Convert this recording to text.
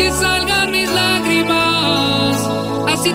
Que salgan mis lágrimas, así